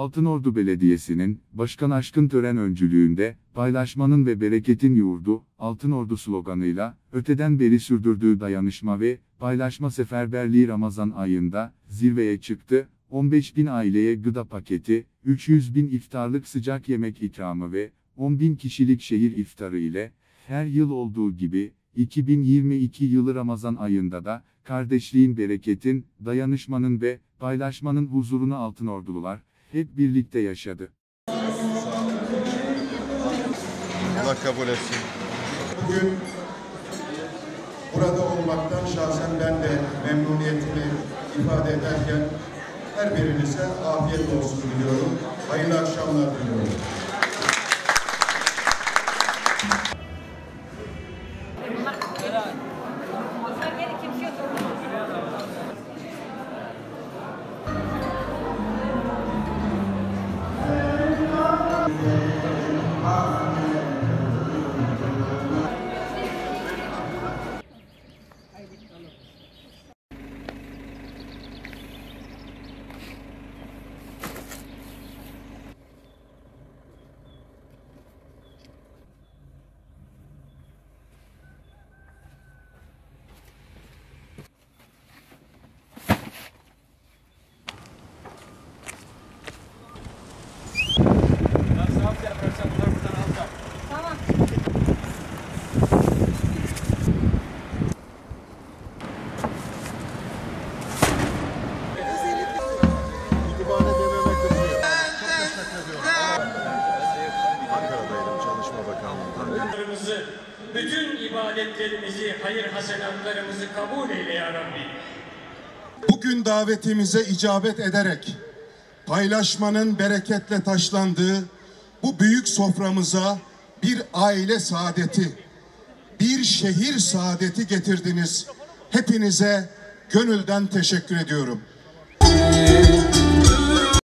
Altınordu Belediyesi'nin, Başkan Aşkın Tören öncülüğünde, paylaşmanın ve bereketin yurdu, Altınordu sloganıyla, öteden beri sürdürdüğü dayanışma ve paylaşma seferberliği Ramazan ayında, zirveye çıktı, 15 bin aileye gıda paketi, 300 bin iftarlık sıcak yemek ikramı ve 10 bin kişilik şehir iftarı ile, her yıl olduğu gibi, 2022 yılı Ramazan ayında da, kardeşliğin bereketin, dayanışmanın ve paylaşmanın huzurunu Altınordulular, hep birlikte yaşadı. Allah kabul etsin. Bugün burada olmaktan şahsen ben de memnuniyetimi ifade ederken her birinize afiyet olsun diliyorum. Hayırlı akşamlar diliyorum. Dualarımızı, bütün ibadetlerimizi, hayır hasenatlarımızı kabul eyle ya Rabbi. Bugün davetimize icabet ederek paylaşmanın bereketle taşlandığı bu büyük soframıza bir aile saadeti, bir şehir saadeti getirdiniz. Hepinize gönülden teşekkür ediyorum.